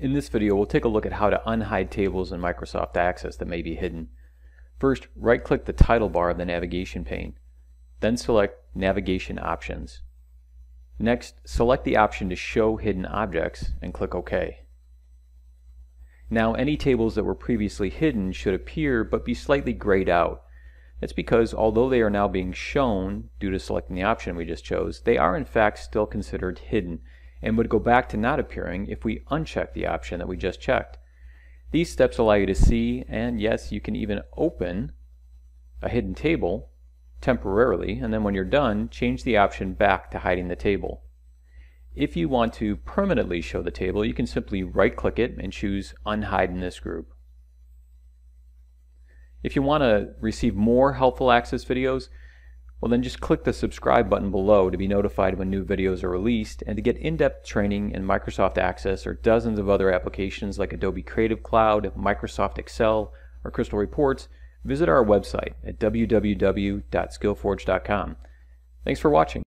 In this video, we'll take a look at how to unhide tables in Microsoft Access that may be hidden. First, right-click the title bar of the navigation pane. Then select Navigation Options. Next, select the option to Show Hidden Objects and click OK. Now, any tables that were previously hidden should appear but be slightly grayed out. That's because although they are now being shown due to selecting the option we just chose, they are in fact still considered hidden and would go back to not appearing if we uncheck the option that we just checked. These steps allow you to see, and yes, you can even open a hidden table temporarily, and then when you're done, change the option back to hiding the table. If you want to permanently show the table, you can simply right-click it and choose Unhide in this group. If you want to receive more helpful Access videos, well then just click the subscribe button below to be notified when new videos are released and to get in-depth training in Microsoft Access or dozens of other applications like Adobe Creative Cloud, Microsoft Excel, or Crystal Reports, visit our website at www.skillforge.com. Thanks for watching.